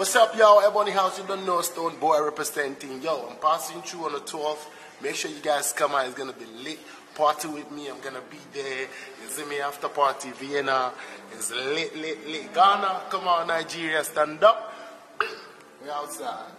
What's up, y'all? Ebony House, you don't know Stonebwoy representing. Yo, I'm passing through on the 12th. Make sure you guys come out. It's gonna be lit. Party with me. I'm gonna be there. You see me after party, Vienna. It's lit, lit, lit. Ghana, come on, Nigeria, stand up. We outside.